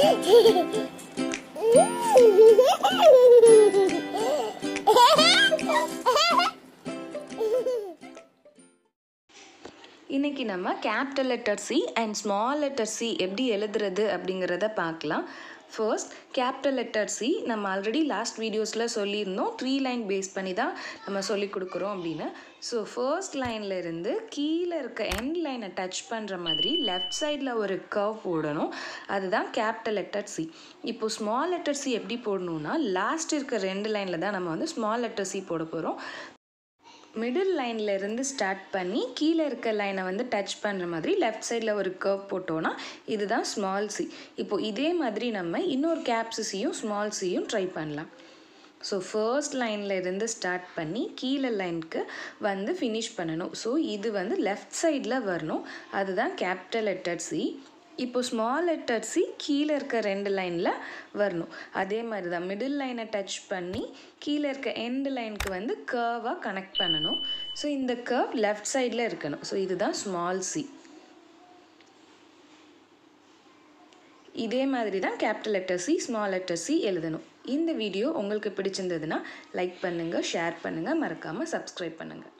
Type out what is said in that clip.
இன்றைக்கி நம்ம capital letter C and small letter C எப்படி எழுதுறது அப்படிங்கிறத பார்க்கலாம். ஃபர்ஸ்ட் கேபிட்டல் லெட்டர் சி நம்ம ஆல்ரெடி லாஸ்ட் வீடியோஸில் சொல்லியிருந்தோம். த்ரீ லைன் பேஸ் பண்ணி தான் நம்ம சொல்லி கொடுக்குறோம் அப்படின்னு. ஸோ ஃபர்ஸ்ட் லைனில் இருந்து கீழே இருக்க எண்ட் லைனை டச் பண்ணுற மாதிரி லெஃப்ட் சைடில் ஒரு கர்வ் போடணும். அதுதான் கேபிட்டல் லெட்டர் சி இப்போது ஸ்மால் லெட்டர் சி எப்படி போடணும்னா லாஸ்ட் இருக்க ரெண்டு லைனில் தான் நம்ம வந்து ஸ்மால் லெட்டர் சி போட போகிறோம் மிடில் லைனில் இருந்து ஸ்டார்ட் பண்ணி கீழே இருக்க லைனை வந்து டச் பண்ணுற மாதிரி லெஃப்ட் சைடில் ஒரு கர்வ் போட்டோன்னா இதுதான் ஸ்மால் சி இப்போது இதே மாதிரி நம்ம இன்னொரு கேப்ஸ் ஸ்மால் சியும் ட்ரை பண்ணலாம். ஸோ ஃபர்ஸ்ட் லைனில் இருந்து ஸ்டார்ட் பண்ணி கீழே லைனுக்கு வந்து ஃபினிஷ் பண்ணணும். ஸோ இது வந்து லெஃப்ட் சைடில் வரணும். அதுதான் கேபிட்டல் லெட்டர் சி இப்போ ஸ்மால் லெட்டர் சி கீழே இருக்க ரெண்டு லைனில் வரணும். அதே மாதிரி தான் மிடில் லைனை டச் பண்ணி கீழே இருக்க எண்டு லைனுக்கு வந்து கர்வாக கனெக்ட் பண்ணணும். ஸோ இந்த கர்வ் லெஃப்ட் சைடில் இருக்கணும். ஸோ இதுதான் ஸ்மால் சி இதே மாதிரி தான் capital letter C small letter C எழுதணும். இந்த வீடியோ உங்களுக்கு பிடிச்சிருந்ததுன்னா லைக் பண்ணுங்கள் ஷேர் பண்ணுங்கள் மறக்காமல் சப்ஸ்கிரைப் பண்ணுங்கள்